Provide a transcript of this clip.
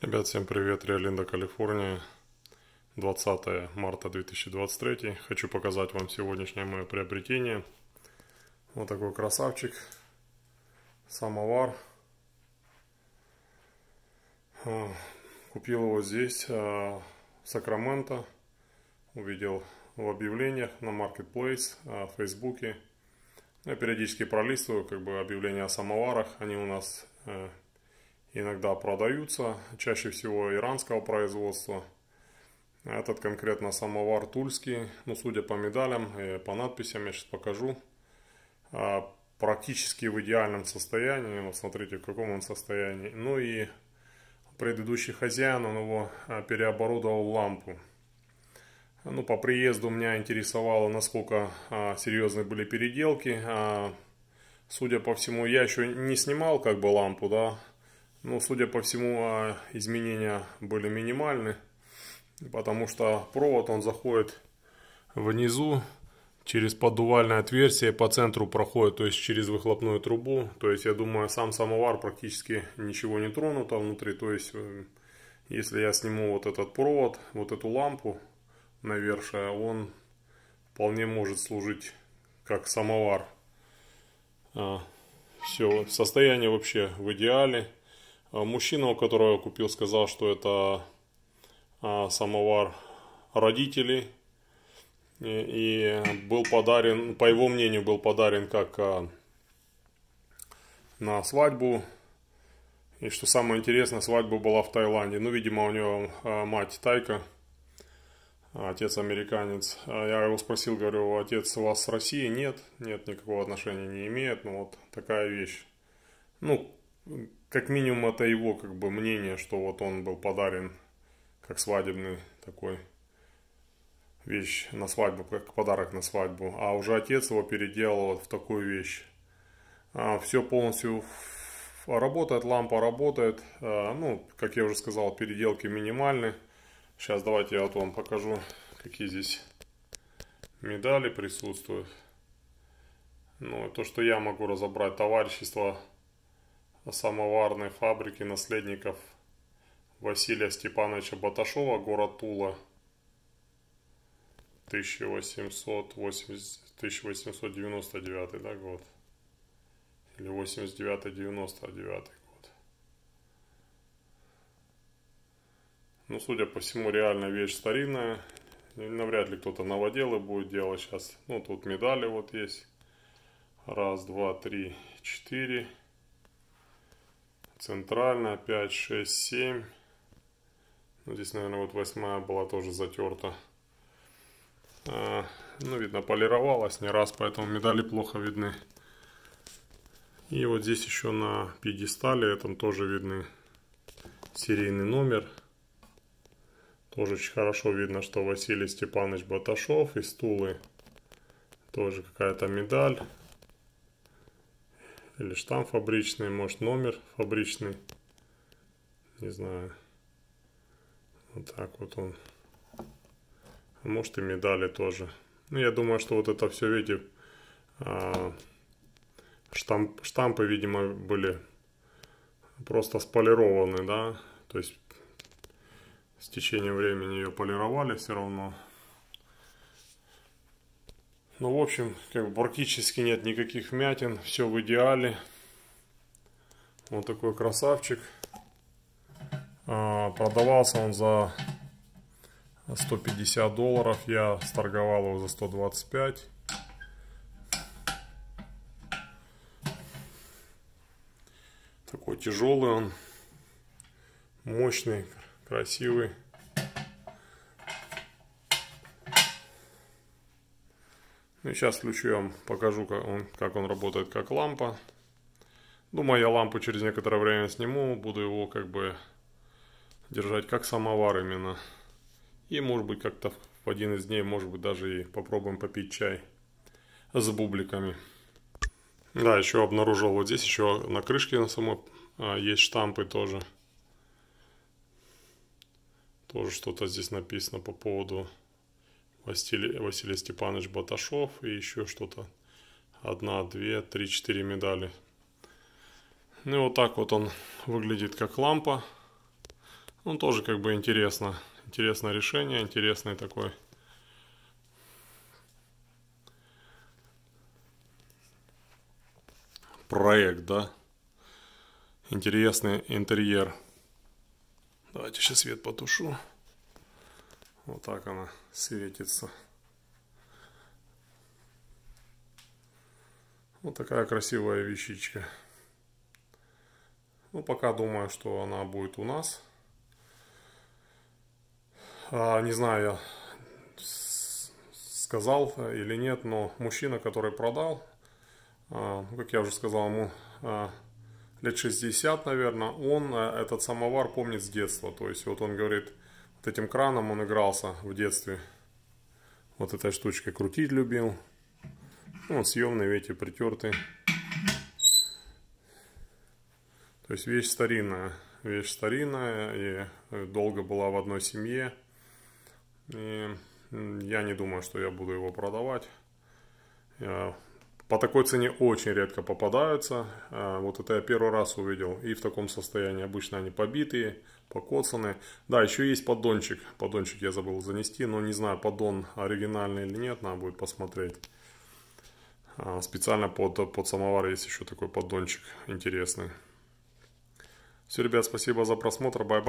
Ребят, всем привет, Риолинда, Калифорния, 20 марта 2023. Хочу показать вам сегодняшнее мое приобретение. Вот такой красавчик, самовар. А, купил его здесь, а, в Сакраменто. Увидел в объявлениях на Marketplace, а, в Фейсбуке. Я периодически пролистываю как бы объявления о самоварах. Они у нас иногда продаются, чаще всего иранского производства. Этот конкретно самовар тульский, ну судя по медалям и по надписям, я сейчас покажу, а, практически в идеальном состоянии, вот смотрите в каком он состоянии. Ну и предыдущий хозяин, он его а, переоборудовал лампу. Ну, по приезду меня интересовало, насколько а, серьезные были переделки. Судя по всему, я еще не снимал как бы лампу, да, ну, судя по всему, а, изменения были минимальны, потому что провод он заходит внизу через поддувальное отверстие по центру проходит, то есть через выхлопную трубу. То есть, я думаю, сам самовар практически ничего не тронуто внутри. То есть, э, если я сниму вот этот провод, вот эту лампу навершие, он вполне может служить как самовар. А, Все, состояние вообще в идеале. А мужчина, у которого я купил, сказал, что это а, самовар родителей. И, был подарен, по его мнению, был подарен как а, на свадьбу. И что самое интересное, свадьба была в Таиланде. Ну, видимо, у него мать тайка, отец американец. Я его спросил, говорю, отец у вас с России? Нет, нет, никакого отношения не имеет. Ну, вот такая вещь. Ну, как минимум это его как бы мнение, что вот он был подарен как свадебный такой вещь на свадьбу, как подарок на свадьбу. А уже отец его переделал вот в такую вещь. А, все полностью работает, лампа работает. А, ну, как я уже сказал, переделки минимальны. Сейчас давайте я вот вам покажу, какие здесь медали присутствуют. Ну, то, что я могу разобрать, товарищество самоварной фабрики наследников Василия Степановича Баташова, город Тула, 1880, 1899 да, год, или 89-99 год. Ну, судя по всему, реально вещь старинная. Навряд ли кто-то новоделы будет делать сейчас. Ну, тут медали вот есть. Раз, два, три, четыре центральная 5, 6, 7. Ну, здесь, наверное, вот восьмая была тоже затерта. А, ну, видно, полировалась не раз, поэтому медали плохо видны. И вот здесь еще на пьедестале, этом тоже видны серийный номер. Тоже очень хорошо видно, что Василий Степанович Баташов из Тулы. Тоже какая-то медаль. Или штамп фабричный, может номер фабричный. Не знаю. Вот так вот он. А может и медали тоже. Ну, я думаю, что вот это все, видите, а, штамп, штампы, видимо, были просто сполированы, да. То есть с течением времени ее полировали все равно. Ну, в общем, как бы практически нет никаких вмятин, все в идеале. Вот такой красавчик. А, продавался он за 150 долларов, я сторговал его за 125. Такой тяжелый он, мощный, красивый. Ну, сейчас включу, я вам покажу, как он, как он работает как лампа. Думаю, я лампу через некоторое время сниму, буду его как бы держать как самовар именно. И может быть как-то в один из дней, может быть даже и попробуем попить чай с бубликами. Да, еще обнаружил вот здесь еще на крышке на самой а, есть штампы тоже. Тоже что-то здесь написано по поводу Василий, Василий Степанович Баташов и еще что-то. Одна, две, три, четыре медали. Ну и вот так вот он выглядит как лампа. Ну, тоже как бы интересно. Интересное решение, интересный такой проект, да. Интересный интерьер. Давайте сейчас свет потушу. Вот так она светится. Вот такая красивая вещичка. Ну, пока думаю, что она будет у нас. А, не знаю, я сказал или нет, но мужчина, который продал, а, как я уже сказал, ему а, лет 60, наверное, он а, этот самовар помнит с детства. То есть, вот он говорит, вот этим краном он игрался в детстве. Вот этой штучкой крутить любил. Ну, вот съемный, видите, притертый. То есть вещь старинная. Вещь старинная и долго была в одной семье. И я не думаю, что я буду его продавать. Я по такой цене очень редко попадаются. А, вот это я первый раз увидел. И в таком состоянии. Обычно они побитые, покоцанные. Да, еще есть поддончик. Поддончик я забыл занести. Но не знаю, поддон оригинальный или нет. Надо будет посмотреть. А, специально под, под самовар есть еще такой поддончик интересный. Все, ребят, спасибо за просмотр. Bye-bye.